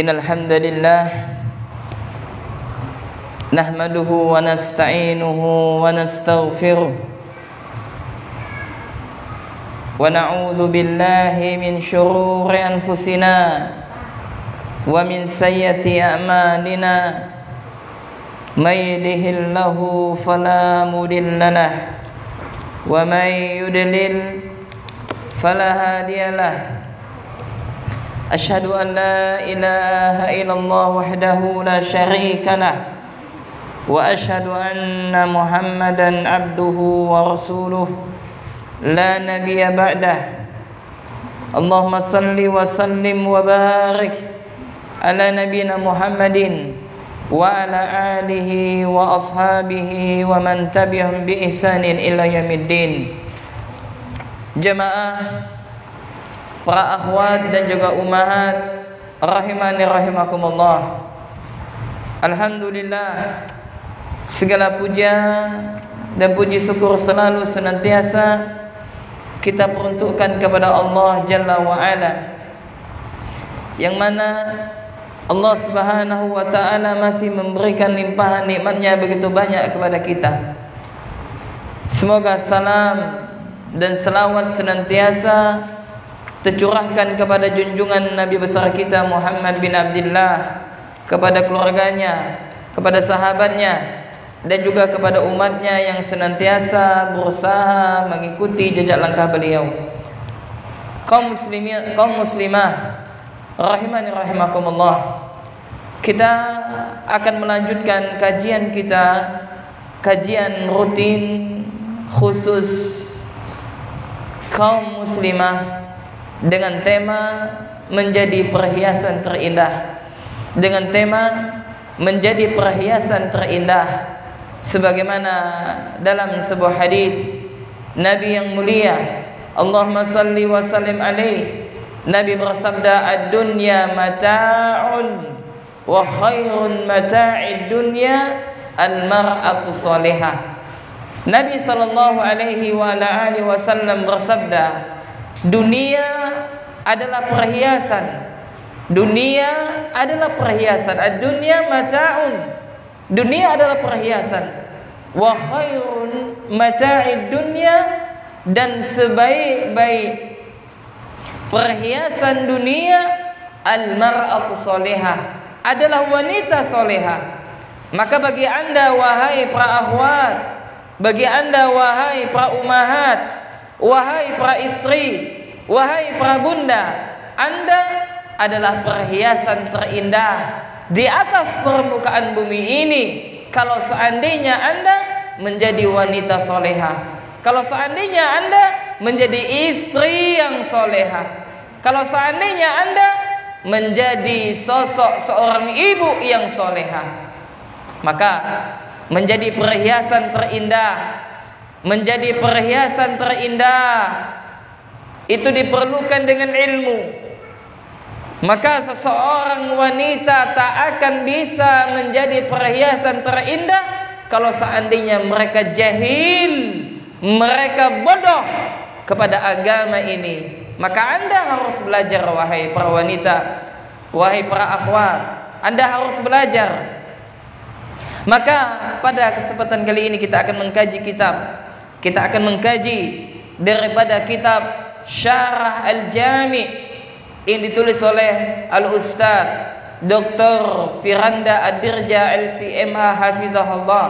إن الحمد لله نحمده ونستعينه ونستغفره ونعوذ بالله من شرور أنفسنا ومن سيئة أعمالنا. من يده الله فلا مضل له ومن يضلل فلا هادي له. أشهد أن لا إله إلا الله وحده لا شريك له وأشهد أن محمدا عبده ورسوله لا نبي بعده. اللهم صل وسلم وبارك على نبينا محمد وعلى آله وأصحابه ومن تبعهم بإحسان إلى يوم الدين. jemaah para akhwat dan juga umahat rahimani rahimakumullah Alhamdulillah segala puja dan puji syukur selalu senantiasa kita peruntukkan kepada Allah Jalla wa Ala yang mana Allah Subhanahu wa taala masih memberikan limpahan nikmatnya begitu banyak kepada kita. Semoga salam dan selawat senantiasa tercurahkan kepada junjungan Nabi besar kita Muhammad bin Abdullah kepada keluarganya, kepada sahabatnya dan juga kepada umatnya yang senantiasa berusaha mengikuti jejak langkah beliau. Kaum muslimin, kaum muslimah rahimani rahimakumullah. Kita akan melanjutkan kajian kita kajian rutin khusus kaum muslimah dengan tema menjadi perhiasan terindah dengan tema menjadi perhiasan terindah sebagaimana dalam sebuah hadis Nabi yang mulia Allahumma salli wa sallim alaih Nabi bersabda ad-dunya mata'un wa khairun mata'id dunya al-mar'atu salihah. Nabi sallallahu alaihi wa alihi wasallam bersabda dunia adalah perhiasan. Dunia adalah perhiasan. Ad-dunya mata'un. Dunia adalah perhiasan. Wa khairun mata'id dan sebaik-baik perhiasan dunia al-mar'atu salihah adalah wanita salihah. Maka bagi anda wahai para akhwat bagi anda wahai para umahat wahai para istri wahai para bunda anda adalah perhiasan terindah di atas permukaan bumi ini. Kalau seandainya anda menjadi wanita soleha kalau seandainya anda menjadi istri yang soleha kalau seandainya Anda menjadi sosok seorang ibu yang soleha, maka menjadi perhiasan terindah, menjadi perhiasan terindah. Itu diperlukan dengan ilmu. Maka seseorang wanita tak akan bisa menjadi perhiasan terindah kalau seandainya mereka jahil, mereka bodoh kepada agama ini. Maka anda harus belajar wahai para wanita wahai para akhwat anda harus belajar. Maka pada kesempatan kali ini kita akan mengkaji kitab kita akan mengkaji daripada kitab Syarah Al-Jami yang ditulis oleh Al-Ustaz Dr. Firanda Adirja LCMH Hafizahullah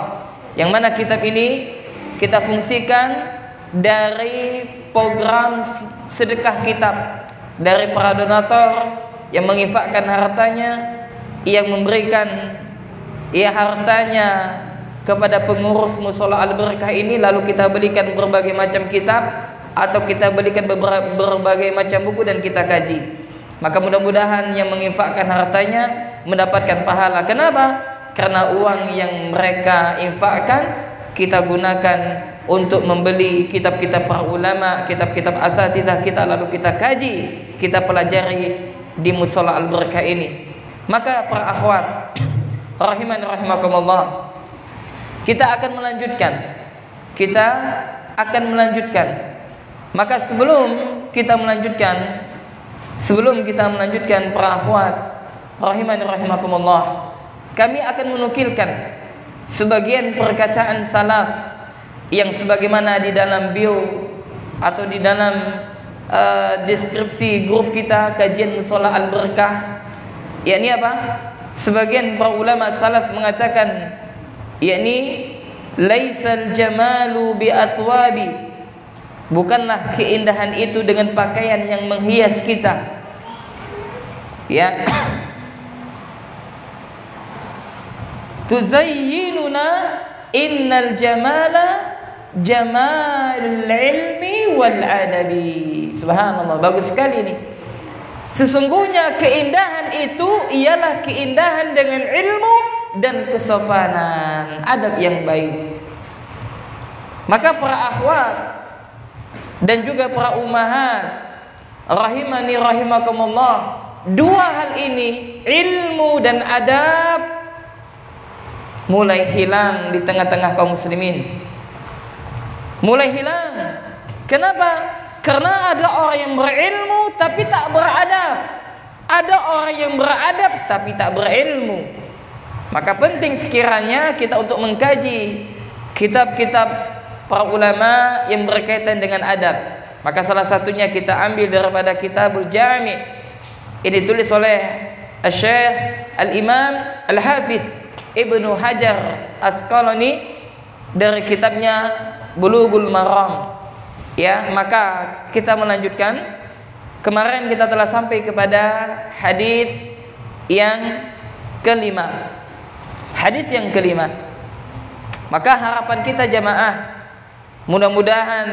yang mana kitab ini kita fungsikan dari program sedekah kitab dari para donatur yang menginfakkan hartanya yang memberikan ia hartanya kepada pengurus musola al berkah ini lalu kita belikan berbagai macam kitab atau kita belikan berbagai macam buku dan kita kaji. Maka mudah-mudahan yang menginfakkan hartanya mendapatkan pahala. Kenapa? Karena uang yang mereka infakkan kita gunakan untuk membeli kitab-kitab para ulama, kitab-kitab asatidah kita lalu kita kaji, kita pelajari di musola al-barakah ini. Maka para akhwat rahiman rahimakumullah kita akan melanjutkan. Kita akan melanjutkan. Maka sebelum kita melanjutkan sebelum kita melanjutkan para akhwat rahimani rahimakumullah, kami akan menukilkan sebagian perkataan salaf yang sebagaimana di dalam bio atau di dalam uh, deskripsi grup kita kajian musola al berkah yakni apa? Sebagian para ulama salaf mengatakan yakni laisal jamalu bi atwabi bukanlah keindahan itu dengan pakaian yang menghias kita. Ya. Tuzayyinuna innal jamala jamalul ilmi wal adabi. Subhanallah bagus sekali ini. Sesungguhnya keindahan itu ialah keindahan dengan ilmu dan kesopanan adab yang baik maka para akhwat dan juga para ummahat rahimani rahimakumullah dua hal ini ilmu dan adab mulai hilang di tengah-tengah kaum muslimin. Mulai hilang. Kenapa? Karena ada orang yang berilmu tapi tak beradab. Ada orang yang beradab tapi tak berilmu. Maka penting sekiranya kita untuk mengkaji kitab-kitab para ulama yang berkaitan dengan adab. Maka salah satunya kita ambil daripada Kitabul Jami' ini ditulis oleh Syekh Al-Imam Al-Hafidh Ibnu Hajar Asqalani dari kitabnya Bulughul Maram. Ya, maka kita melanjutkan. Kemarin kita telah sampai kepada hadis yang kelima. Hadis yang kelima. Maka harapan kita jamaah mudah-mudahan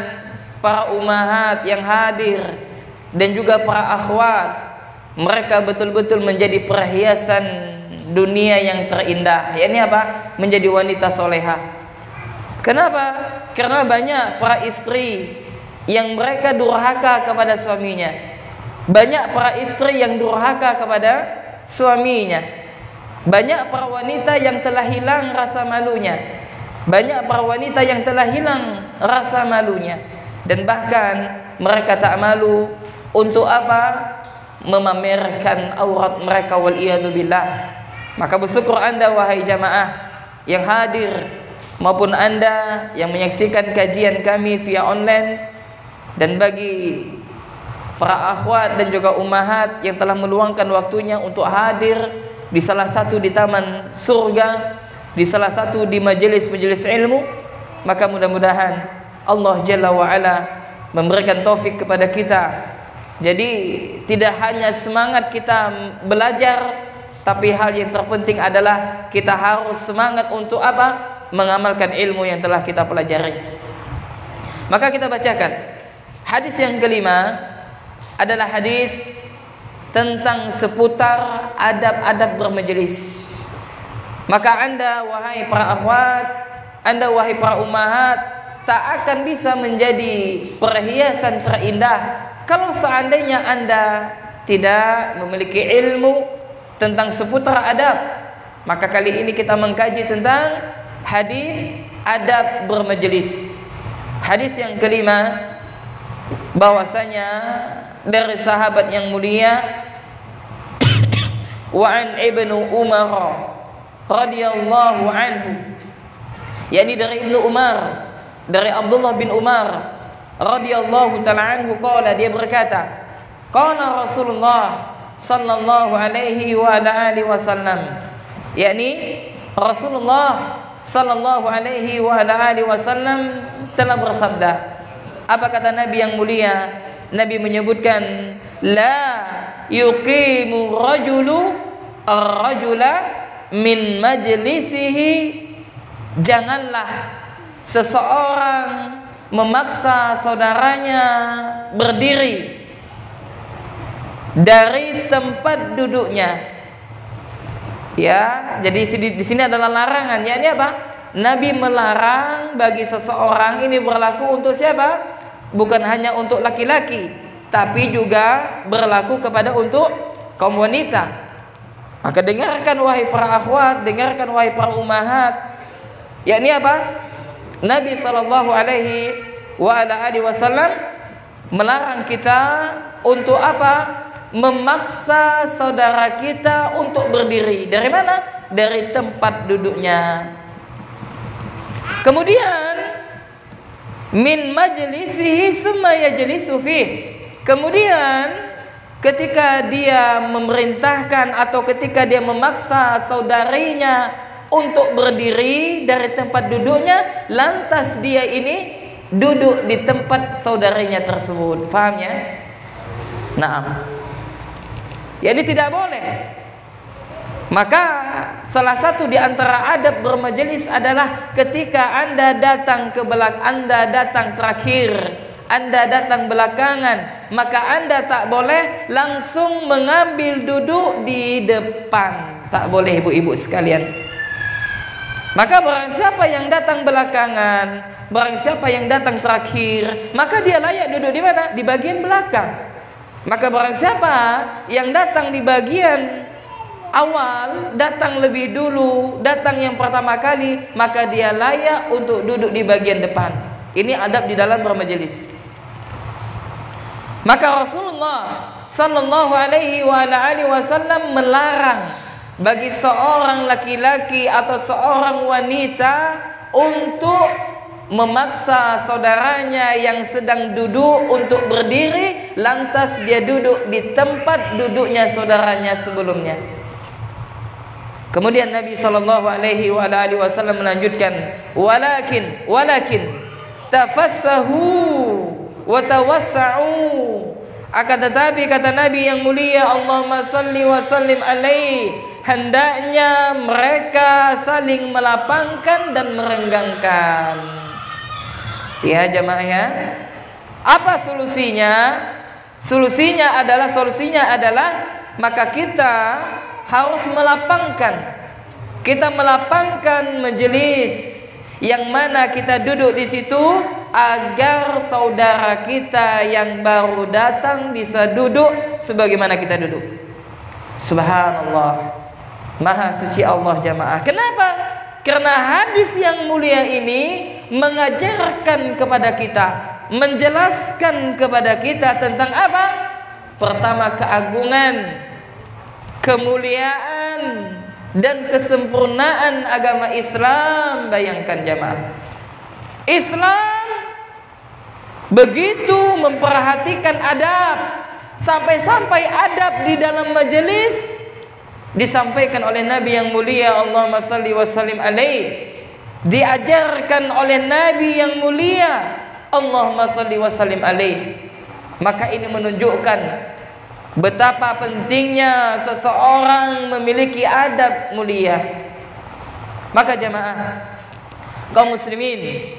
para umahat yang hadir dan juga para akhwat mereka betul-betul menjadi perhiasan dunia yang terindah. Ya ini apa? Menjadi wanita soleha. Kenapa? Karena banyak para istri yang mereka durhaka kepada suaminya. Banyak para istri yang durhaka kepada suaminya. Banyak para wanita yang telah hilang rasa malunya. Banyak para wanita yang telah hilang rasa malunya. Dan bahkan mereka tak malu untuk apa? Memamerkan aurat mereka wal billah maka bersyukur Anda wahai jamaah yang hadir maupun Anda yang menyaksikan kajian kami via online dan bagi para akhwat dan juga ummahat yang telah meluangkan waktunya untuk hadir di salah satu di taman surga, di salah satu di majelis-majelis ilmu, maka mudah-mudahan Allah Jalla wa ala memberikan taufik kepada kita. Jadi tidak hanya semangat kita belajar tapi hal yang terpenting adalah kita harus semangat untuk apa? Mengamalkan ilmu yang telah kita pelajari. Maka kita bacakan hadis yang kelima adalah hadis tentang seputar adab-adab bermajelis. Maka Anda wahai para akhwat, Anda wahai para ummahat tak akan bisa menjadi perhiasan terindah kalau seandainya Anda tidak memiliki ilmu tentang seputar adab. Maka kali ini kita mengkaji tentang hadis adab bermajelis. Hadis yang kelima bahwasanya dari sahabat yang mulia wa an ibnu Umar radhiyallahu anhu. Yakni dari Ibnu Umar dari Abdullah bin Umar radhiyallahu taala anhu qala dia berkata qala Rasulullah sallallahu alaihi wa ala alihi wasallam yakni Rasulullah sallallahu alaihi wa ala alihi wasallam telah bersabda apa kata Nabi yang mulia Nabi menyebutkan la yuqimu rajulu ar-rajula min majlisihi janganlah seseorang memaksa saudaranya berdiri dari tempat duduknya. Ya, jadi di sini adalah larangan. Ya, ini apa? Nabi melarang bagi seseorang ini berlaku untuk siapa? Bukan hanya untuk laki-laki, tapi juga berlaku kepada untuk kaum wanita. Maka dengarkan wahai para akhwat, dengarkan wahai para ummahat. Ya, ini apa? Nabi sallallahu alaihi wa ala alihi wasallam melarang kita untuk apa? memaksa saudara kita untuk berdiri. Dari mana? Dari tempat duduknya. Kemudian min majlisihi summa yajlisu. Kemudian ketika dia memerintahkan atau ketika dia memaksa saudarinya untuk berdiri dari tempat duduknya, lantas dia ini duduk di tempat saudarinya tersebut. Faham ya? Nah, jadi tidak boleh. Maka salah satu di antara adab bermajelis adalah ketika Anda datang ke belakang, Anda datang terakhir, Anda datang belakangan, maka Anda tak boleh langsung mengambil duduk di depan. Tak boleh ibu-ibu sekalian. Maka barang siapa yang datang belakangan, barang siapa yang datang terakhir, maka dia layak duduk di mana? Di bagian belakang. Maka barang siapa yang datang di bagian awal, datang lebih dulu, datang yang pertama kali, maka dia layak untuk duduk di bagian depan. Ini adab di dalam bermajelis. Maka Rasulullah sallallahu alaihi wa alihi wasallam melarang bagi seorang laki-laki atau seorang wanita untuk memaksa saudaranya yang sedang duduk untuk berdiri lantas dia duduk di tempat duduknya saudaranya sebelumnya kemudian Nabi sallallahu alaihi wasallam melanjutkan walakin walakin tafassahu wa tawassa'u akan tetapi kata Nabi yang mulia Allahumma salli wa sallim alaihi hendaknya mereka saling melapangkan dan merenggangkan Ya jamaah ya. Apa solusinya? Solusinya adalah solusinya adalah maka kita harus melapangkan kita melapangkan majelis yang mana kita duduk di situ agar saudara kita yang baru datang bisa duduk sebagaimana kita duduk. Subhanallah. Maha suci Allah jamaah. Kenapa? Karena hadis yang mulia ini mengajarkan kepada kita, menjelaskan kepada kita tentang apa? Pertama keagungan, kemuliaan dan kesempurnaan agama Islam. Bayangkan jamaah. Islam begitu memperhatikan adab sampai-sampai adab di dalam majelis disampaikan oleh Nabi yang mulia Allahumma salli wa sallim alaihi diajarkan oleh Nabi yang mulia Allahumma salli wa sallim alaih maka ini menunjukkan betapa pentingnya seseorang memiliki adab mulia maka jamaah kaum muslimin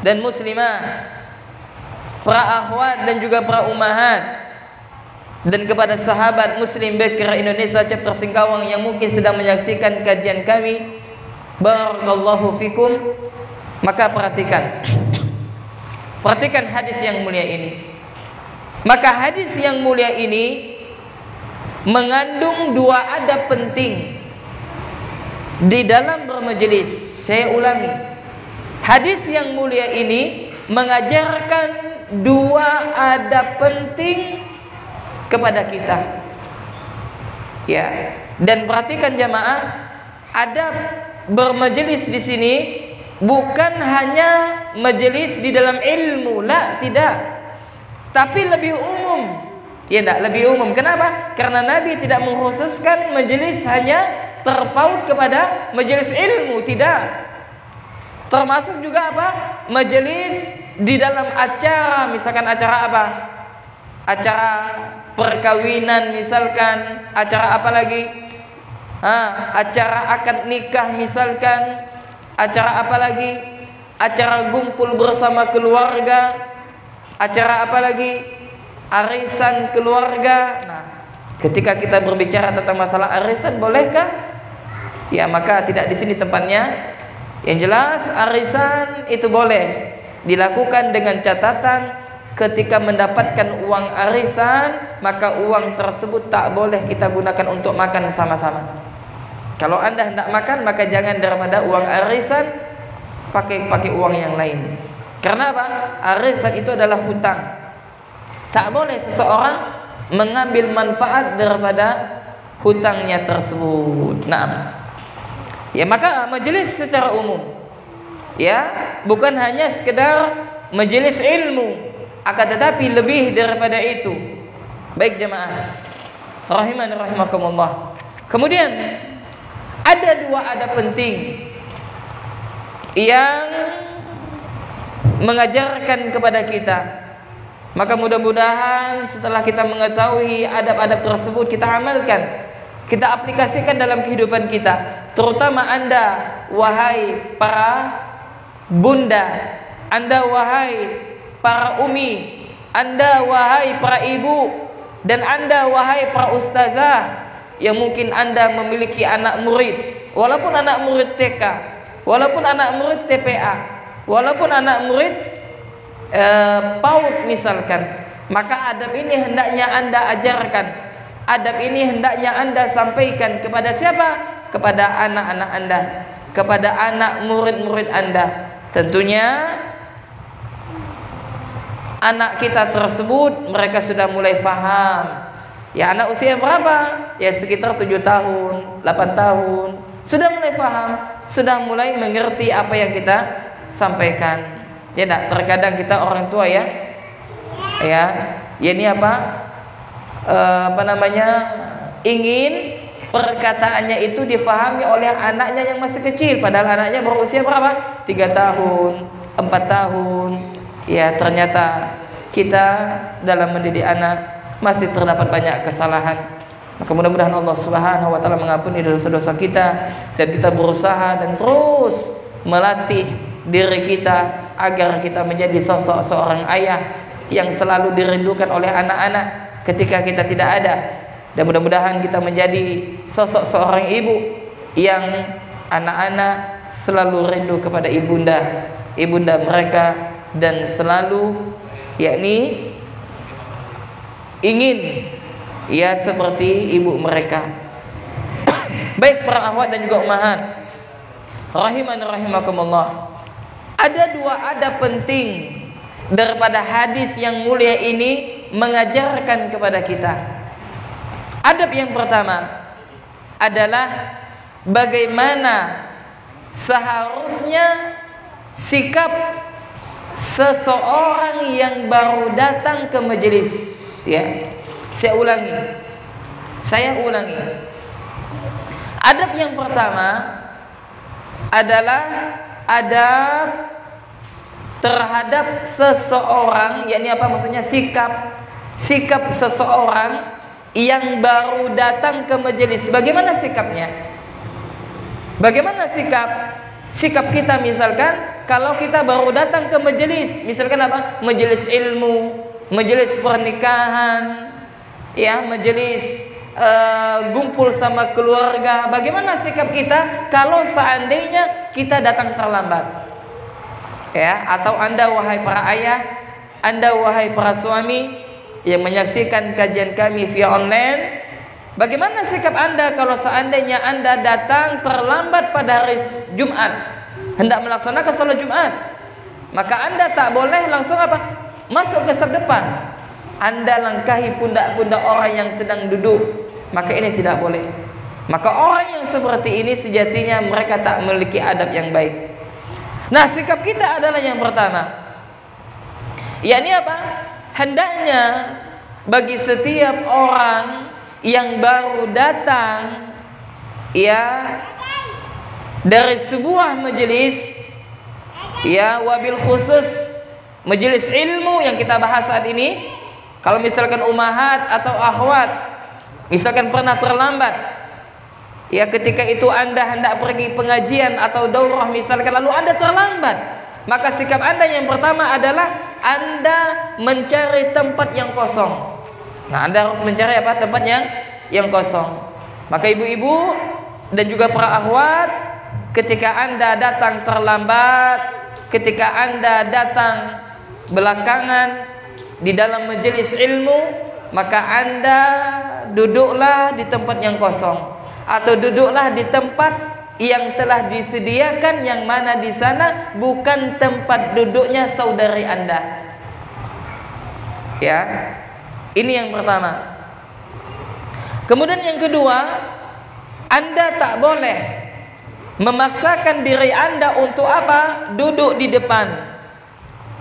dan muslimah para akhwat dan juga para ummahat dan kepada sahabat muslim Bekir Indonesia chapter Singkawang yang mungkin sedang menyaksikan kajian kami Barakallahu fikum. Maka perhatikan. Perhatikan hadis yang mulia ini. Maka hadis yang mulia ini mengandung dua adab penting di dalam bermajelis. Saya ulangi. Hadis yang mulia ini mengajarkan dua adab penting kepada kita. Ya, dan perhatikan jamaah, adab bermajelis di sini bukan hanya majelis di dalam ilmu, lah tidak. Tapi lebih umum. Ya enggak, lebih umum. Kenapa? Karena Nabi tidak mengkhususkan majelis hanya terpaut kepada majelis ilmu, tidak. Termasuk juga apa? Majelis di dalam acara, misalkan acara apa? Acara perkawinan misalkan, acara apa lagi? ha, acara akad nikah misalkan acara apa lagi acara gumpul bersama keluarga acara apa lagi arisan keluarga nah ketika kita berbicara tentang masalah arisan bolehkah ya maka tidak di sini tempatnya yang jelas arisan itu boleh dilakukan dengan catatan ketika mendapatkan uang arisan maka uang tersebut tak boleh kita gunakan untuk makan sama-sama kalau anda hendak makan maka jangan daripada uang arisan pakai pakai uang yang lain. Karena apa? Arisan itu adalah hutang. Tak boleh seseorang mengambil manfaat daripada hutangnya tersebut. Nah, ya maka majelis secara umum ya bukan hanya sekedar majelis ilmu akan tetapi lebih daripada itu. Baik jemaah rahiman rahimakumullah. Kemudian ada dua ada penting yang mengajarkan kepada kita. Maka mudah-mudahan setelah kita mengetahui adab-adab tersebut kita amalkan. Kita aplikasikan dalam kehidupan kita. Terutama Anda wahai para bunda, Anda wahai para umi, Anda wahai para ibu dan Anda wahai para ustazah yang mungkin Anda memiliki anak murid, walaupun anak murid TK, walaupun anak murid TPA, walaupun anak murid e, PAUD misalkan maka adab ini hendaknya anda ajarkan. Adab ini hendaknya anda sampaikan kepada siapa? Kepada anak-anak anda kepada anak murid-murid anda. Tentunya anak kita tersebut mereka sudah mulai faham. Ya anak usia berapa? Ya sekitar 7 tahun 8 tahun. Sudah mulai faham sudah mulai mengerti apa yang kita sampaikan. Ya tidak, terkadang kita orang tua ya, ya, ya ini apa, e, apa namanya, ingin perkataannya itu difahami oleh anaknya yang masih kecil, padahal anaknya berusia berapa? Tiga tahun, empat tahun. Ya ternyata kita dalam mendidik anak masih terdapat banyak kesalahan. Maka mudah-mudahan Allah Subhanahu wa taala mengampuni dosa-dosa kita dan kita berusaha dan terus melatih diri kita agar kita menjadi sosok seorang ayah yang selalu dirindukan oleh anak-anak ketika kita tidak ada. Dan mudah-mudahan kita menjadi sosok seorang ibu yang anak-anak selalu rindu kepada ibunda ibunda mereka dan selalu yakni ingin ya seperti ibu mereka. Baik para akhwat dan juga ummahat rahiman rahimakumullah ada dua ada penting daripada hadis yang mulia ini mengajarkan kepada kita. Adab yang pertama adalah bagaimana seharusnya sikap seseorang yang baru datang ke majelis ya saya ulangi. Saya ulangi. Adab yang pertama adalah adab terhadap seseorang yakni apa maksudnya? Sikap sikap seseorang yang baru datang ke majelis. Bagaimana sikapnya? Bagaimana sikap sikap kita? Misalkan kalau kita baru datang ke majelis misalkan apa? Majelis ilmu majelis pernikahan ya majelis uh, gumpul sama keluarga. Bagaimana sikap kita kalau seandainya kita datang terlambat? Ya, atau Anda wahai para ayah, Anda wahai para suami yang menyaksikan kajian kami via online, bagaimana sikap Anda kalau seandainya Anda datang terlambat pada hari Jumat, hendak melaksanakan sholat Jumat? Maka Anda tak boleh langsung apa? Masuk ke sab depan. Anda langkahi pundak-pundak orang yang sedang duduk maka ini tidak boleh. Maka orang yang seperti ini sejatinya mereka tak memiliki adab yang baik. Nah, sikap kita adalah yang pertama. yakni apa? Hendaknya bagi setiap orang yang baru datang ya dari sebuah majelis ya wabil khusus majelis ilmu yang kita bahas saat ini kalau misalkan umahat atau ahwat Misalkan pernah terlambat Ya ketika itu anda hendak pergi pengajian atau daurah misalkan lalu anda terlambat Maka sikap anda yang pertama adalah Anda mencari tempat yang kosong. Nah anda harus mencari apa? Tempat yang yang kosong. Maka ibu-ibu dan juga para ahwat Ketika anda datang terlambat Ketika anda datang belakangan Di dalam majelis ilmu maka anda duduklah di tempat yang kosong atau duduklah di tempat yang telah disediakan yang mana di sana bukan tempat duduknya saudari anda ya ini yang pertama Kemudian yang kedua, Anda tak boleh memaksakan diri Anda untuk apa? Duduk di depan.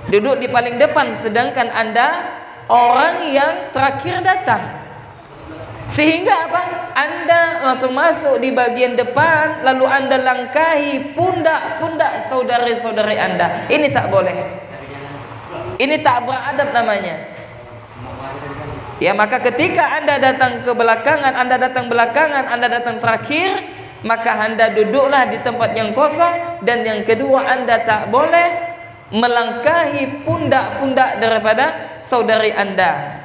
Duduk di paling depan sedangkan Anda orang yang terakhir datang. Sehingga apa? Anda langsung masuk di bagian depan lalu Anda langkahi pundak-pundak saudari-saudari Anda. Ini tak boleh. Ini tak beradab namanya. Ya maka ketika anda datang ke belakangan, anda datang belakangan, anda datang terakhir, maka anda duduklah di tempat yang kosong dan yang kedua anda tak boleh melangkahi pundak-pundak daripada saudari anda.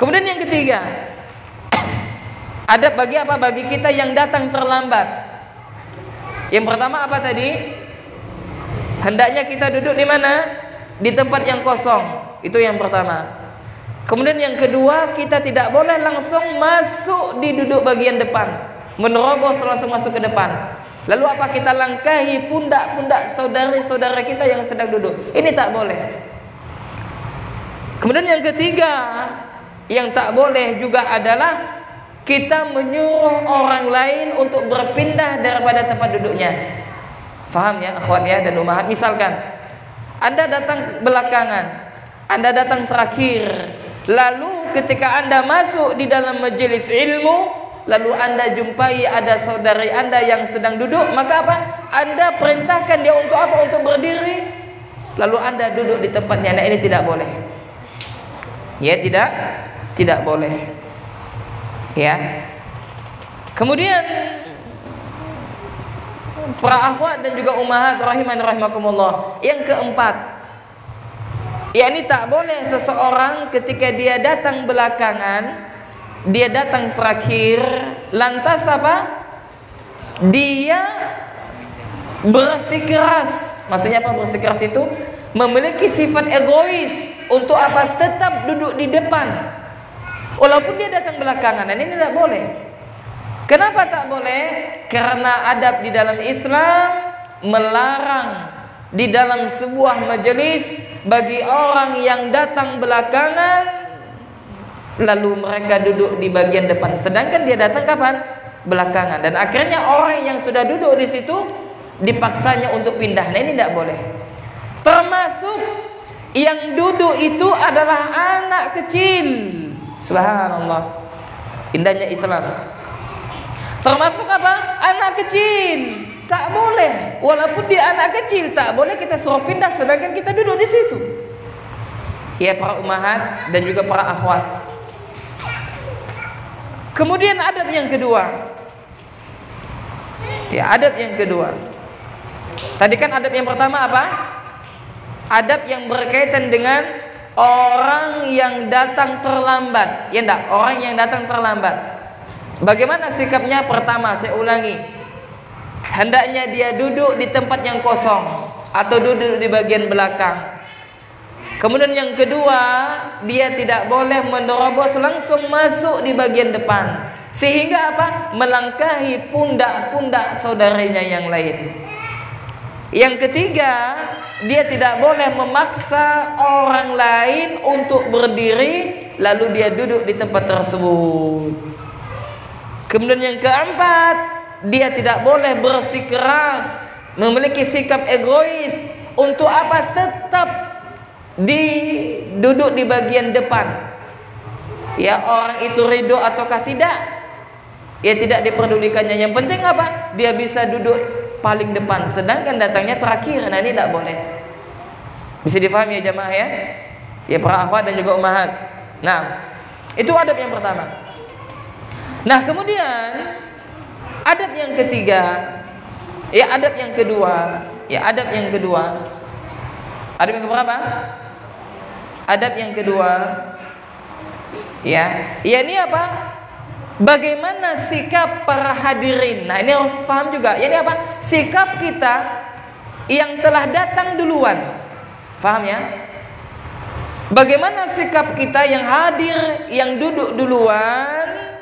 Kemudian yang ketiga, ada bagi apa bagi kita yang datang terlambat. Yang pertama apa tadi? Hendaknya kita duduk di mana? di tempat yang kosong. Itu yang pertama. Kemudian yang kedua, kita tidak boleh langsung masuk di duduk bagian depan. Menerobos langsung masuk ke depan. Lalu apa kita langkahi pundak-pundak saudara-saudara kita yang sedang duduk? Ini tak boleh. Kemudian yang ketiga, yang tak boleh juga adalah kita menyuruh orang lain untuk berpindah daripada tempat duduknya. Faham ya, akhwat ya dan umahat. Misalkan anda datang belakangan, Anda datang terakhir. Lalu ketika Anda masuk di dalam majelis ilmu, lalu Anda jumpai ada saudari Anda yang sedang duduk, maka apa? Anda perintahkan dia untuk apa? Untuk berdiri. Lalu Anda duduk di tempatnya. Nah, ini tidak boleh. Ya, tidak tidak boleh. Ya. Kemudian para akhwat dan juga ummahat rahiman rahimakumullah. Yang keempat, yakni tak boleh seseorang ketika dia datang belakangan, dia datang terakhir, lantas apa? Dia bersikeras. Maksudnya apa bersikeras itu? Memiliki sifat egois untuk apa? Tetap duduk di depan. Walaupun dia datang belakangan, dan ini tidak boleh. Kenapa tak boleh? Karena adab di dalam Islam melarang di dalam sebuah majelis bagi orang yang datang belakangan lalu mereka duduk di bagian depan sedangkan dia datang kapan? belakangan dan akhirnya orang yang sudah duduk di situ dipaksanya untuk pindah. Nah, ini tidak boleh. Termasuk yang duduk itu adalah anak kecil. Subhanallah. Indahnya Islam. Termasuk apa? Anak kecil. Tak boleh. Walaupun dia anak kecil, tak boleh kita suruh pindah sedangkan kita duduk di situ. Ya para umahat dan juga para akhwat. Kemudian adab yang kedua. Ya, adab yang kedua. Tadi kan adab yang pertama apa? Adab yang berkaitan dengan orang yang datang terlambat. Ya enggak? Orang yang datang terlambat. Bagaimana sikapnya? Pertama, saya ulangi. Hendaknya dia duduk di tempat yang kosong atau duduk di bagian belakang. Kemudian yang kedua, dia tidak boleh menerobos langsung masuk di bagian depan. Sehingga apa? Melangkahi pundak-pundak saudaranya yang lain. Yang ketiga, dia tidak boleh memaksa orang lain untuk berdiri lalu dia duduk di tempat tersebut. Kemudian yang keempat, dia tidak boleh bersikeras, memiliki sikap egois untuk apa? Tetap di duduk di bagian depan. Ya orang itu ridho ataukah tidak? Ya tidak diperdulikannya. Yang penting apa? Dia bisa duduk paling depan. Sedangkan datangnya terakhir. Nah ini tidak boleh. Bisa difahami ya jamaah ya? Ya para akhwat dan juga umahat. Nah, itu adab yang pertama. Nah, kemudian adab yang ketiga, ya adab yang kedua, ya adab yang kedua. Adab yang berapa? Adab yang kedua. Ya, ya ini apa? Bagaimana sikap para hadirin? Nah, ini harus paham juga. Ya, ini apa? Sikap kita yang telah datang duluan. Paham ya? Bagaimana sikap kita yang hadir, yang duduk duluan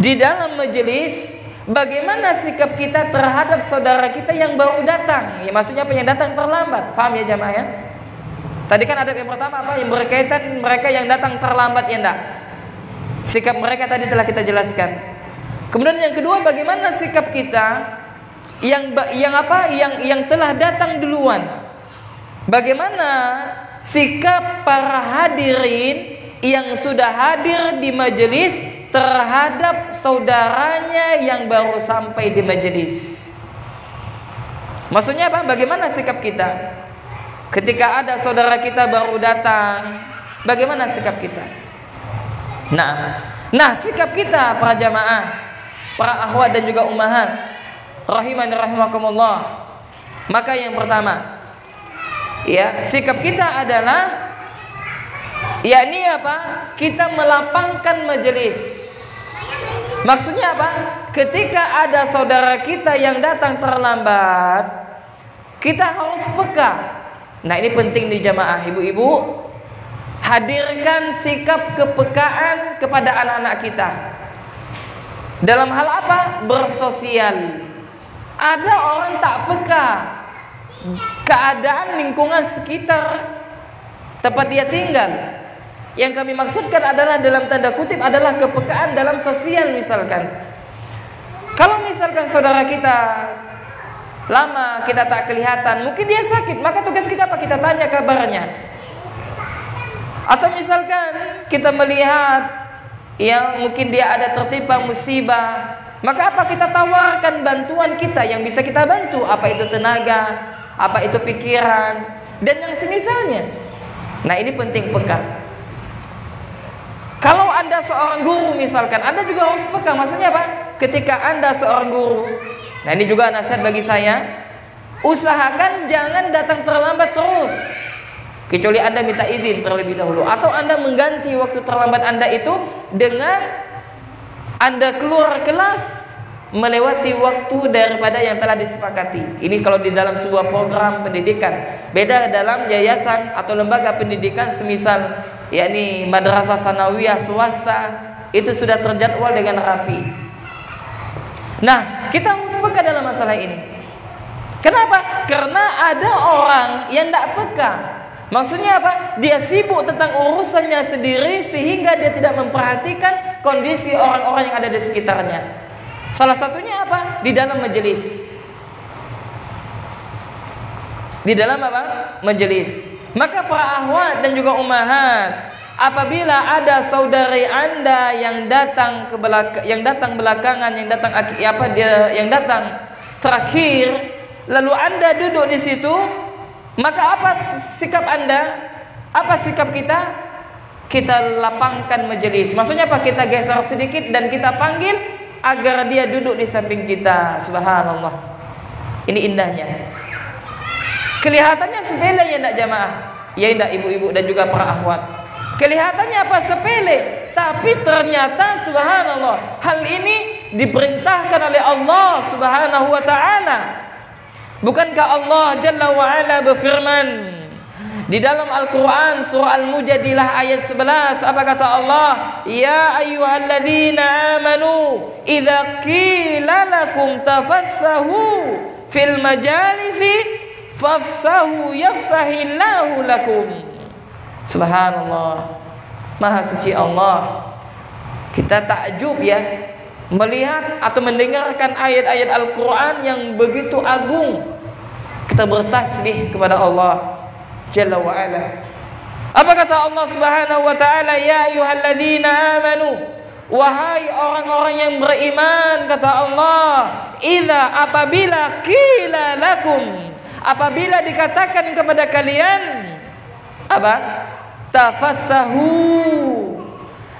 di dalam majelis bagaimana sikap kita terhadap saudara kita yang baru datang ya maksudnya apa yang datang terlambat paham ya jamaah ya Tadi kan adab yang pertama apa? Yang berkaitan mereka yang datang terlambat ya enggak? Sikap mereka tadi telah kita jelaskan. Kemudian yang kedua bagaimana sikap kita yang yang apa? Yang yang telah datang duluan. Bagaimana sikap para hadirin yang sudah hadir di majelis terhadap saudaranya yang baru sampai di majelis. Maksudnya apa? Bagaimana sikap kita? Ketika ada saudara kita baru datang, bagaimana sikap kita? Nah, nah sikap kita para jamaah, para akhwat dan juga ummahat, rahimani rahimakumullah. Maka yang pertama, ya, sikap kita adalah yakni apa? Kita melapangkan majelis. Maksudnya apa? Ketika ada saudara kita yang datang terlambat, kita harus peka. Nah, ini penting di jamaah ibu-ibu. Hadirkan sikap kepekaan kepada anak-anak kita. Dalam hal apa? Bersosial. Ada orang tak peka keadaan lingkungan sekitar tempat dia tinggal yang kami maksudkan adalah dalam tanda kutip adalah kepekaan dalam sosial misalkan. Kalau misalkan saudara kita lama kita tak kelihatan, mungkin dia sakit, maka tugas kita apa? Kita tanya kabarnya. Atau misalkan kita melihat yang mungkin dia ada tertimpa musibah, maka apa kita tawarkan bantuan kita yang bisa kita bantu, apa itu tenaga, apa itu pikiran, dan yang semisalnya. Nah, ini penting peka. Kalau Anda seorang guru misalkan, Anda juga harus peka. Maksudnya apa? Ketika Anda seorang guru, nah ini juga nasihat bagi saya, usahakan jangan datang terlambat terus. Kecuali Anda minta izin terlebih dahulu atau Anda mengganti waktu terlambat Anda itu dengan Anda keluar kelas melewati waktu daripada yang telah disepakati. Ini kalau di dalam sebuah program pendidikan. Beda dalam yayasan atau lembaga pendidikan semisal yakni madrasah sanawiyah swasta itu sudah terjadwal dengan rapi. Nah, kita harus peka dalam masalah ini. Kenapa? Karena ada orang yang tidak peka. Maksudnya apa? Dia sibuk tentang urusannya sendiri sehingga dia tidak memperhatikan kondisi orang-orang yang ada di sekitarnya. Salah satunya apa? Di dalam majelis. Di dalam apa? Majelis. Maka para ahwat dan juga ummahat, apabila ada saudari Anda yang datang ke belakang, yang datang belakangan, yang datang apa dia yang datang terakhir, lalu Anda duduk di situ, maka apa sikap Anda? Apa sikap kita? Kita lapangkan majelis. Maksudnya apa? Kita geser sedikit dan kita panggil agar dia duduk di samping kita. Subhanallah. Ini indahnya. Kelihatannya sepele ya jamaah? Ya enggak ibu-ibu dan juga para akhwat. Kelihatannya apa sepele, tapi ternyata subhanallah hal ini diperintahkan oleh Allah Subhanahu wa taala. Bukankah Allah Jalla wa ala berfirman di dalam Al-Quran surah Al-Mujadilah ayat 11 apa kata Allah? Ya ayyuhalladzina amanu idza qila lakum tafassahu fil majalisi fafsahu yafsahillahu lakum. Subhanallah. Maha suci Allah. Kita takjub ya melihat atau mendengarkan ayat-ayat Al-Quran yang begitu agung. Kita bertasbih kepada Allah Jalla wa ala. Apa kata Allah Subhanahu wa taala, "Ya ayyuhalladzina amanu" Wahai orang-orang yang beriman kata Allah, "Idza apabila qila lakum" Apabila dikatakan kepada kalian apa? Tafassahu.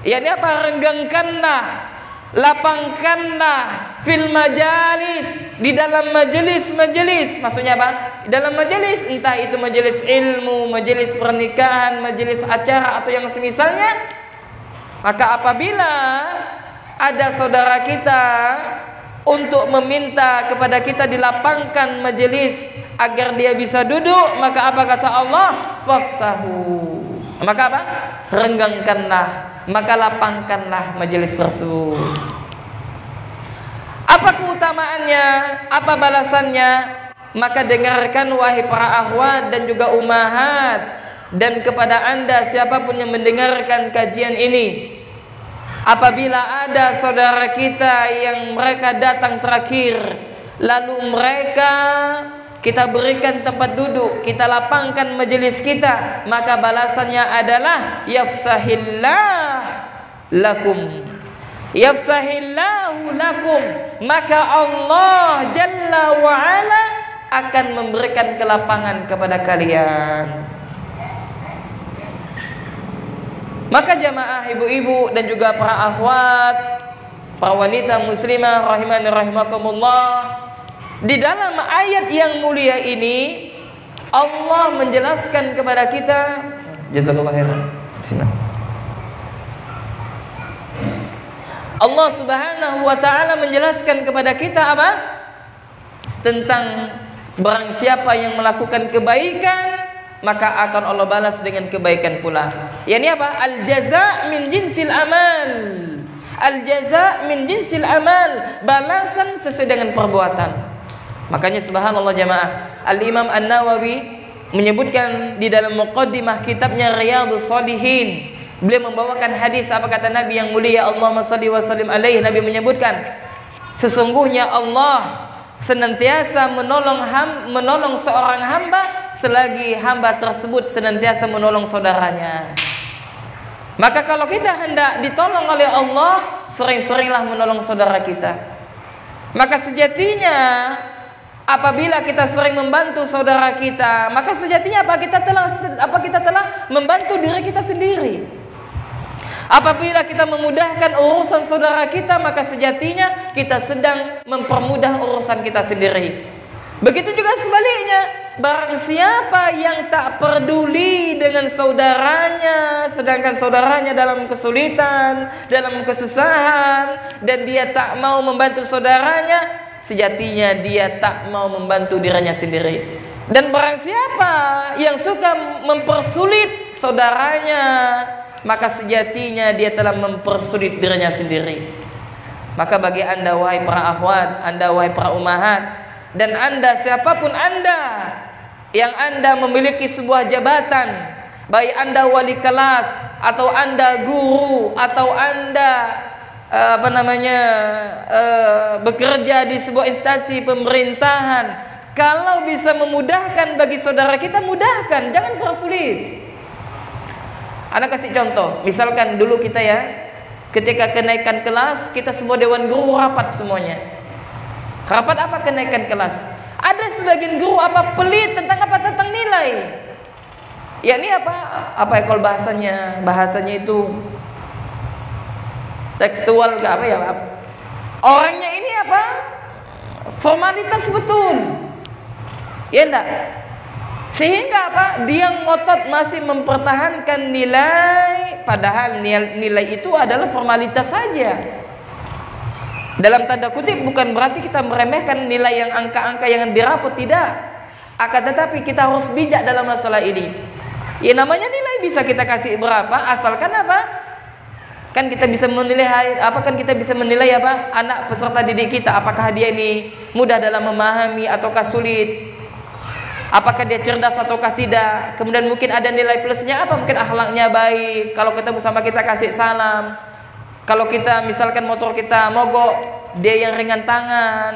Yani apa? Renggangkanlah lapangkanlah fil majalis di dalam majelis-majelis maksudnya apa di dalam majelis entah itu majelis ilmu majelis pernikahan majelis acara atau yang semisalnya maka apabila ada saudara kita untuk meminta kepada kita dilapangkan majelis agar dia bisa duduk maka apa kata Allah fafsahu maka apa renggangkanlah maka lapangkanlah majelis tersebut. Apa keutamaannya? Apa balasannya? Maka dengarkan wahai para ahwat dan juga umahat dan kepada Anda siapa pun yang mendengarkan kajian ini apabila ada saudara kita yang mereka datang terakhir lalu mereka kita berikan tempat duduk, kita lapangkan majelis kita, maka balasannya adalah yafsahillah lakum. Yafsahillahu lakum, maka Allah Jalla wa ala akan memberikan kelapangan kepada kalian. Maka jamaah ibu-ibu dan juga para akhwat, para wanita muslimah rahimani rahimakumullah, di dalam ayat yang mulia ini Allah menjelaskan kepada kita Jazakallah khairan. Allah Subhanahu wa taala menjelaskan kepada kita apa? Tentang barang siapa yang melakukan kebaikan maka akan Allah balas dengan kebaikan pula. Yani apa? Al jaza min jinsil amal. Al jaza min jinsil amal. Balasan sesuai dengan perbuatan. Makanya subhanallah jamaah. Al Imam An Nawawi menyebutkan di dalam muqaddimah kitabnya Riyadhus Shalihin. Beliau membawakan hadis apa kata Nabi yang mulia Allahumma salli wa sallim alaihi Nabi menyebutkan sesungguhnya Allah senantiasa menolong ham, menolong seorang hamba selagi hamba tersebut senantiasa menolong saudaranya. Maka kalau kita hendak ditolong oleh Allah, sering-seringlah menolong saudara kita. Maka sejatinya apabila kita sering membantu saudara kita, maka sejatinya apa kita telah apa kita telah membantu diri kita sendiri. Apabila kita memudahkan urusan saudara kita, maka sejatinya kita sedang mempermudah urusan kita sendiri. Begitu juga sebaliknya, barang siapa yang tak peduli dengan saudaranya, sedangkan saudaranya dalam kesulitan, dalam kesusahan, dan dia tak mau membantu saudaranya, sejatinya dia tak mau membantu dirinya sendiri. Dan barang siapa yang suka mempersulit saudaranya, maka sejatinya dia telah mempersulit dirinya sendiri. Maka bagi anda wahai para akhwat, anda wahai para umahat, dan anda siapa pun anda yang anda memiliki sebuah jabatan, baik anda wali kelas atau anda guru atau anda eh, apa namanya uh, bekerja di sebuah instansi pemerintahan, kalau bisa memudahkan bagi saudara kita mudahkan, jangan persulit. Anak kasih contoh, misalkan dulu kita ya, ketika kenaikan kelas, kita semua dewan guru rapat semuanya. Rapat apa kenaikan kelas? Ada sebagian guru apa pelit tentang apa tentang nilai. Ya ini apa? Apa kalau bahasanya? Bahasanya itu tekstual ke apa ya? Orangnya ini apa? Formalitas betul. Ya enggak? Sehingga apa? Dia ngotot masih mempertahankan nilai padahal nilai, nilai itu adalah formalitas saja. Dalam tanda kutip bukan berarti kita meremehkan nilai yang angka-angka yang diraput tidak. Akan tetapi kita harus bijak dalam masalah ini. Ya namanya nilai bisa kita kasih berapa asalkan apa? Kan kita bisa menilai apa kan kita bisa menilai apa anak peserta didik kita apakah dia ini mudah dalam memahami ataukah sulit apakah dia cerdas ataukah tidak? Kemudian mungkin ada nilai plusnya apa? Mungkin akhlaknya baik. Kalau ketemu sama kita kasih salam. Kalau kita misalkan motor kita mogok dia yang ringan tangan.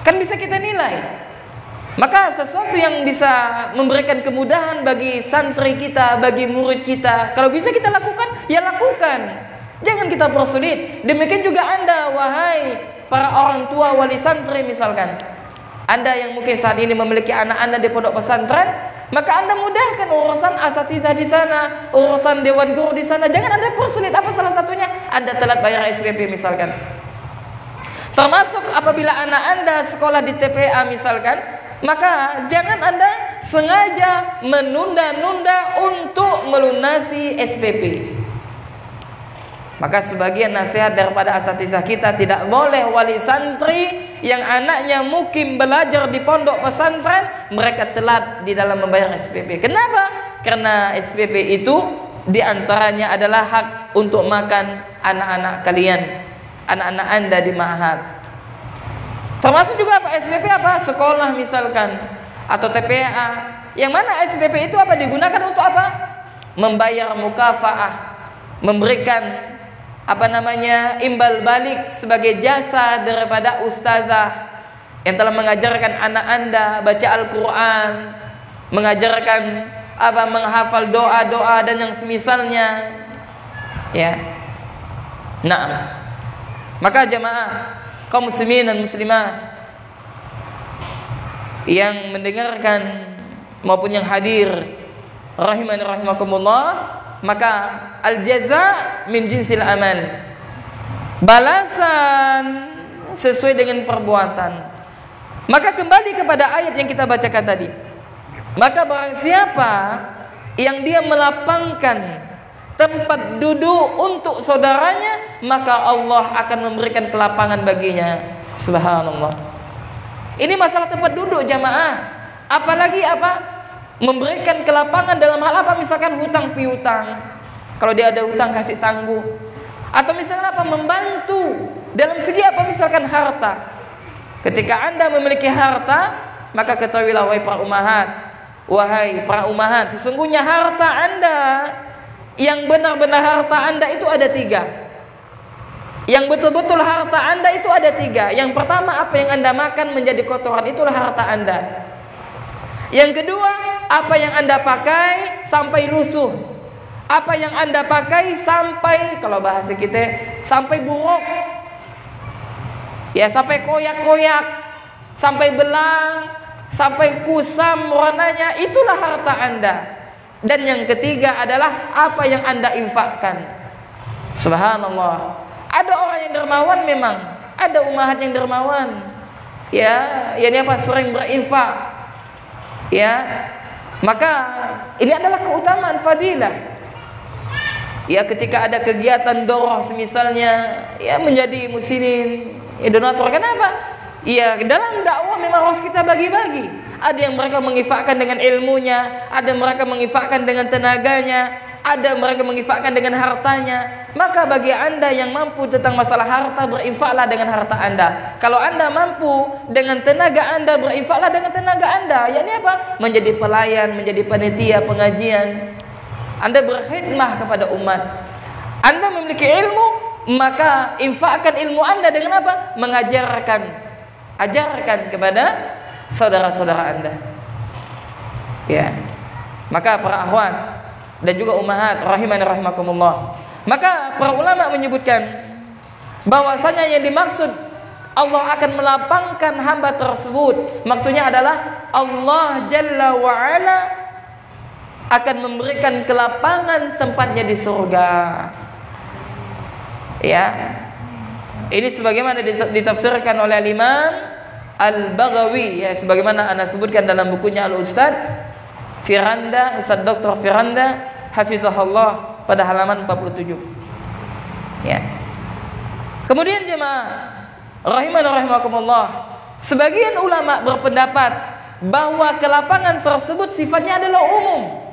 Kan bisa kita nilai. Maka sesuatu yang bisa memberikan kemudahan bagi santri kita bagi murid kita kalau bisa kita lakukan ya lakukan. Jangan kita persulit. Demikian juga anda wahai para orang tua wali santri misalkan anda yang mungkin saat ini memiliki anak Anda di pondok pesantren, maka Anda mudahkan urusan asatizah di sana, urusan dewan guru di sana. Jangan Anda persulit apa salah satunya? Anda telat bayar SPP misalkan. Termasuk apabila anak Anda sekolah di TPA misalkan, maka jangan Anda sengaja menunda-nunda untuk melunasi SPP. Maka sebagian nasihat daripada asatizah kita tidak boleh wali santri yang anaknya mukim belajar di pondok pesantren mereka telat di dalam membayar SPP. Kenapa? Karena SPP itu di antaranya adalah hak untuk makan anak-anak kalian, anak-anak anda di mahat. Termasuk juga apa SPP apa? Sekolah misalkan atau TPA Yang mana SPP itu apa digunakan untuk apa? Membayar mukafaah, memberikan apa namanya? Imbal balik sebagai jasa daripada ustazah yang telah mengajarkan anak anda baca Al-Quran, mengajarkan apa menghafal doa-doa dan yang semisalnya, ya. Nah, maka jemaah kaum muslimin dan muslimah yang mendengarkan maupun yang hadir rahimani rahimakumullah maka al jaza min jinsil amal. Balasan sesuai dengan perbuatan. Maka kembali kepada ayat yang kita bacakan tadi. Maka barang siapa yang dia melapangkan tempat duduk untuk saudaranya maka Allah akan memberikan kelapangan baginya. Subhanallah. Ini masalah tempat duduk jamaah. Apalagi apa memberikan kelapangan dalam hal apa? Misalkan hutang piutang. Kalau dia ada hutang kasih tangguh. Atau misalnya apa? Membantu dalam segi apa? Misalkan harta. Ketika anda memiliki harta maka ketahuilah wahai para umahat wahai para umahat sesungguhnya harta anda yang benar-benar harta anda itu ada tiga. Yang betul-betul harta anda itu ada tiga. Yang pertama apa yang anda makan menjadi kotoran itulah harta anda. Yang kedua apa yang anda pakai sampai lusuh apa yang anda pakai sampai kalau bahasa kita sampai buruk ya sampai koyak-koyak sampai belang sampai kusam warnanya itulah harta anda dan yang ketiga adalah apa yang Anda infakkan. Subhanallah. Ada orang yang dermawan memang, ada umahat yang dermawan. Ya, ya ini apa? Sering berinfak. Ya. Maka ini adalah keutamaan fadilah. Ya ketika ada kegiatan doroh misalnya ya menjadi muslimin ya donatur kenapa? Ya dalam dakwah memang harus kita bagi-bagi ada yang mereka mengifakkan dengan ilmunya, ada mereka mengifakkan dengan tenaganya, ada mereka mengifakkan dengan hartanya. Maka bagi Anda yang mampu tentang masalah harta berinfaklah dengan harta Anda. Kalau Anda mampu dengan tenaga Anda berinfaklah dengan tenaga Anda. Yakni apa? Menjadi pelayan, menjadi panitia pengajian. Anda berkhidmah kepada umat. Anda memiliki ilmu, maka infakkan ilmu Anda dengan apa? Mengajarkan. Ajarkan kepada saudara-saudara Anda. Ya. Maka para akhwan dan juga ummahat rahimani rahimakumullah. Maka para ulama menyebutkan bahwasanya yang dimaksud Allah akan melapangkan hamba tersebut. Maksudnya adalah Allah Jalla wa ala akan memberikan kelapangan tempatnya di surga. Ya. Ini sebagaimana ditafsirkan oleh Imam Al-Baghawi ya sebagaimana Anda sebutkan dalam bukunya Al-Ustad Firanda Ustaz Dr. Firanda hafizahullah pada halaman 47 ya. Kemudian jemaah rahiman rahimakumullah sebagian ulama berpendapat bahwa kelapangan tersebut sifatnya adalah umum.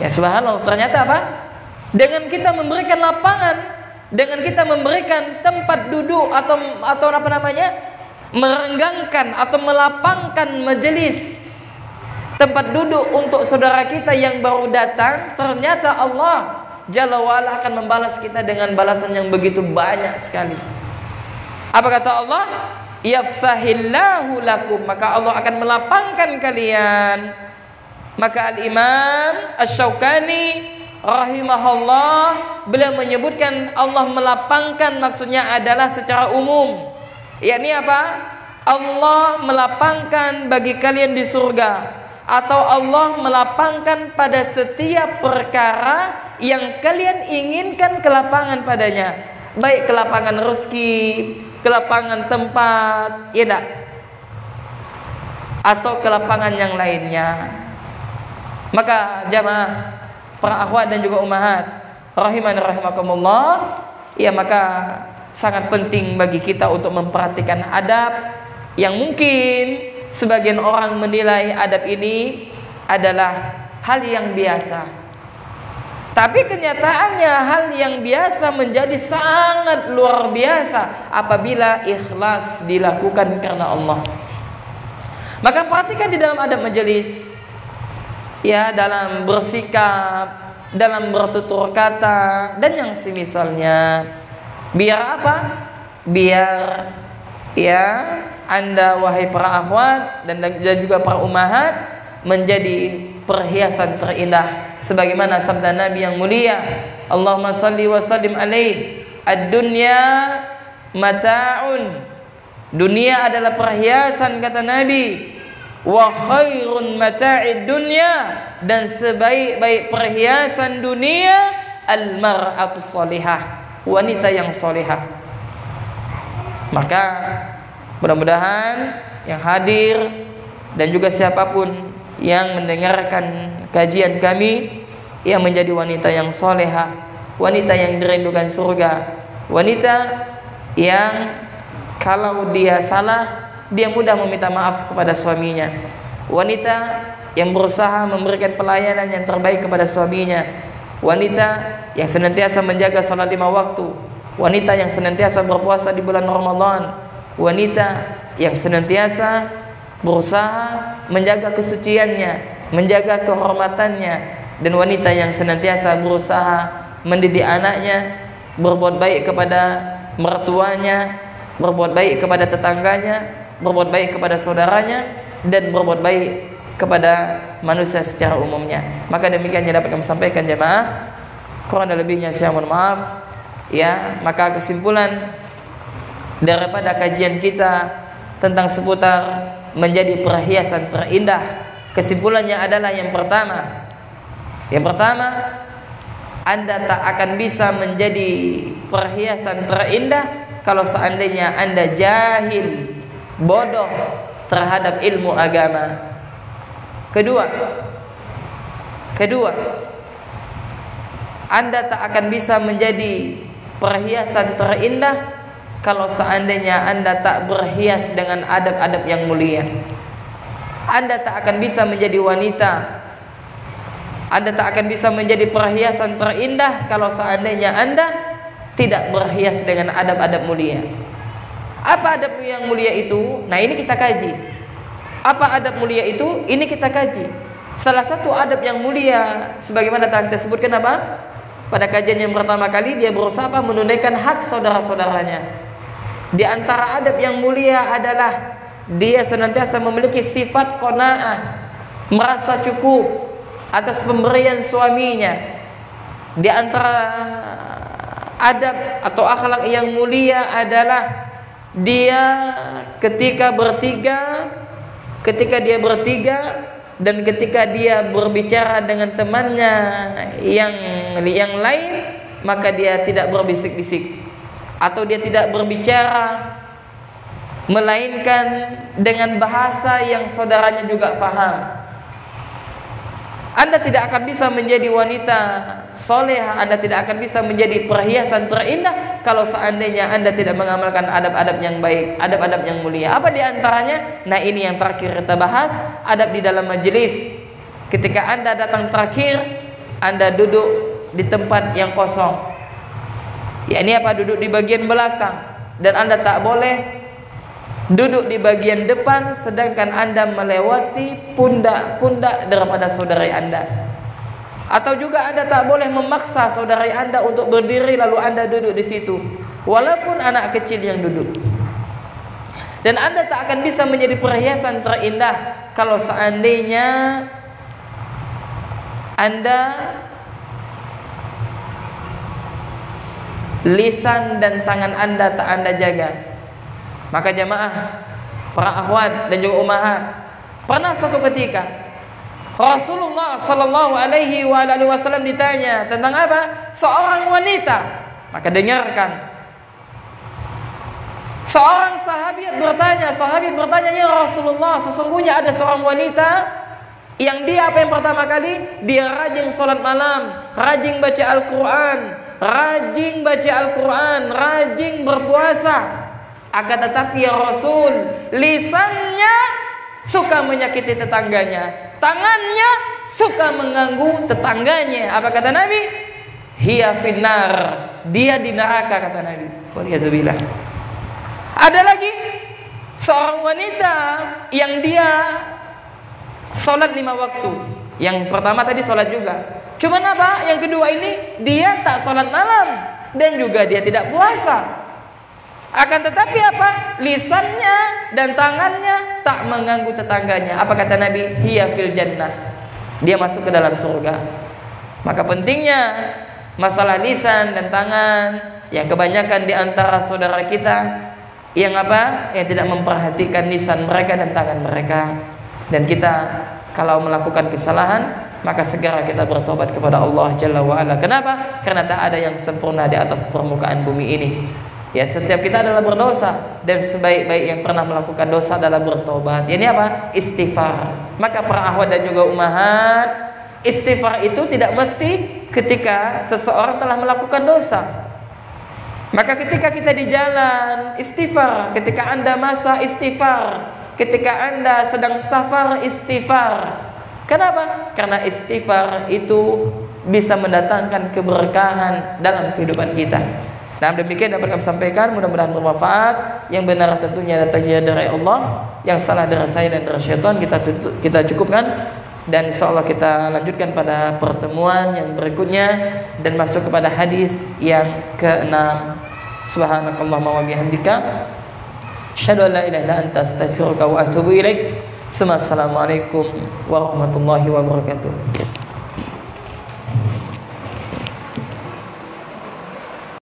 Ya subhanallah ternyata apa? Dengan kita memberikan lapangan dengan kita memberikan tempat duduk atau atau apa namanya merenggangkan atau melapangkan majelis tempat duduk untuk saudara kita yang baru datang ternyata Allah Jalla wa'ala akan membalas kita dengan balasan yang begitu banyak sekali. Apa kata Allah? Yafsahillahu lakum. Maka Allah akan melapangkan kalian. Maka al-imam asy-syaukani rahimahullah beliau menyebutkan Allah melapangkan maksudnya adalah secara umum. Yakni apa? Allah melapangkan bagi kalian di surga atau Allah melapangkan pada setiap perkara yang kalian inginkan kelapangan padanya. Baik kelapangan rezeki kelapangan tempat ya enggak? Atau kelapangan yang lainnya. Maka jamaah para akhwat dan juga ummahat rahiman rahimakumullah ya maka sangat penting bagi kita untuk memperhatikan adab yang mungkin sebagian orang menilai adab ini adalah hal yang biasa. Tapi kenyataannya hal yang biasa menjadi sangat luar biasa apabila ikhlas dilakukan karena Allah. Maka perhatikan di dalam adab majelis. ya dalam bersikap, dalam bertutur kata dan yang semisalnya. Biar apa? Biar ya Anda wahai para akhwat dan dan juga para umahat menjadi perhiasan terindah sebagaimana sabda Nabi yang mulia Allahumma salli wa sallim alaih ad-dunya mata'un. Dunia adalah perhiasan kata Nabi. Wa khairun mata'id dunya dan sebaik-baik perhiasan dunia al mar'atu salihah wanita yang salihah. Maka mudah-mudahan yang hadir dan juga siapa pun yang mendengarkan kajian kami yang menjadi wanita yang soleha wanita yang dirindukan surga wanita yang kalau dia salah dia mudah meminta maaf kepada suaminya. Wanita yang berusaha memberikan pelayanan yang terbaik kepada suaminya. Wanita yang senantiasa menjaga salat lima waktu. Wanita yang senantiasa berpuasa di bulan Ramadan. Wanita yang senantiasa berusaha menjaga kesuciannya, menjaga kehormatannya dan wanita yang senantiasa berusaha mendidik anaknya, berbuat baik kepada mertuanya, berbuat baik kepada tetangganya, berbuat baik kepada saudaranya dan berbuat baik kepada manusia secara umumnya. Maka demikian yang dapat kami sampaikan jemaah. Kurang lebihnya saya mohon maaf. Ya, maka kesimpulan daripada kajian kita tentang seputar menjadi perhiasan terindah. Kesimpulannya adalah yang pertama. Yang pertama, Anda tak akan bisa menjadi perhiasan terindah kalau seandainya Anda jahil bodoh terhadap ilmu agama. Kedua, kedua, Anda tak akan bisa menjadi perhiasan terindah kalau seandainya Anda tak berhias dengan adab-adab yang mulia. Anda tak akan bisa menjadi wanita. Anda tak akan bisa menjadi perhiasan terindah kalau seandainya Anda tidak berhias dengan adab-adab mulia. Apa adab yang mulia itu? Nah, ini kita kaji. Apa adab mulia itu? Ini kita kaji. Salah satu adab yang mulia sebagaimana telah kita sebutkan apa? Pada kajian yang pertama kali dia berusaha menunaikan hak saudara-saudaranya. Di antara adab yang mulia adalah dia senantiasa memiliki sifat qanaah, merasa cukup atas pemberian suaminya. Di antara adab atau akhlak yang mulia adalah dia ketika bertiga ketika dia bertiga dan ketika dia berbicara dengan temannya yang yang lain maka dia tidak berbisik-bisik atau dia tidak berbicara melainkan dengan bahasa yang saudaranya juga faham anda tidak akan bisa menjadi wanita soleha, Anda tidak akan bisa menjadi perhiasan terindah kalau seandainya Anda tidak mengamalkan adab-adab yang baik, adab-adab yang mulia. Apa di antaranya? Nah ini yang terakhir kita bahas, adab di dalam majelis. Ketika Anda datang terakhir, Anda duduk di tempat yang kosong. Ya ini apa? Duduk di bagian belakang. Dan Anda tak boleh duduk di bagian depan sedangkan Anda melewati pundak-pundak daripada saudari Anda. Atau juga Anda tak boleh memaksa saudari Anda untuk berdiri lalu Anda duduk di situ walaupun anak kecil yang duduk. Dan Anda tak akan bisa menjadi perhiasan terindah kalau seandainya Anda lisan dan tangan Anda tak Anda jaga. Maka jamaah para akhwat dan juga umahat pernah satu ketika Rasulullah Sallallahu Alaihi Wasallam ditanya tentang apa? Seorang wanita. Maka dengarkan. Seorang sahabat bertanya, sahabat bertanya ya Rasulullah, sesungguhnya ada seorang wanita yang dia apa yang pertama kali dia rajin sholat malam, rajin baca Al-Quran, rajin baca Al-Quran, rajin berpuasa. Akan tetapi ya Rasul, lisannya suka menyakiti tetangganya, tangannya suka mengganggu tetangganya. Apa kata Nabi? Hiya finnar. Dia di neraka kata Nabi. Waliyahzubillah. Ada lagi seorang wanita yang dia sholat lima waktu. Yang pertama tadi sholat juga. Cuman apa? Yang kedua ini dia tak sholat malam dan juga dia tidak puasa. Akan tetapi apa? Lisannya dan tangannya tak mengganggu tetangganya. Apa kata Nabi? Hiya fil jannah. Dia masuk ke dalam surga. Maka pentingnya masalah lisan dan tangan yang kebanyakan di antara saudara kita yang apa? Yang tidak memperhatikan lisan mereka dan tangan mereka. Dan kita kalau melakukan kesalahan maka segera kita bertobat kepada Allah Jalla wa ala. Kenapa? Karena tak ada yang sempurna di atas permukaan bumi ini. Ya, setiap kita adalah berdosa dan sebaik-baik yang pernah melakukan dosa adalah bertobat. Ini apa? Istighfar. Maka para ahwat dan juga umahat, istighfar itu tidak mesti ketika seseorang telah melakukan dosa. Maka ketika kita di jalan, istighfar. Ketika Anda masa istighfar. Ketika Anda sedang safar, istighfar. Kenapa? Karena istighfar itu bisa mendatangkan keberkahan dalam kehidupan kita. Nah demikian dapat kami sampaikan. Mudah-mudahan bermanfaat. Yang benar tentunya datangnya dari Allah. Yang salah dari saya dan dari syaitan kita kita cukupkan. Dan insya Allah kita lanjutkan pada pertemuan yang berikutnya. Dan masuk kepada hadis yang keenam. Subhanakallahumma wa bihamdika أشهد أن لا إله إلا أنت أستغفرك وأتوب إليك. ثم السلام عليكم ورحمة الله وبركاته.